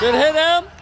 Did it hit him?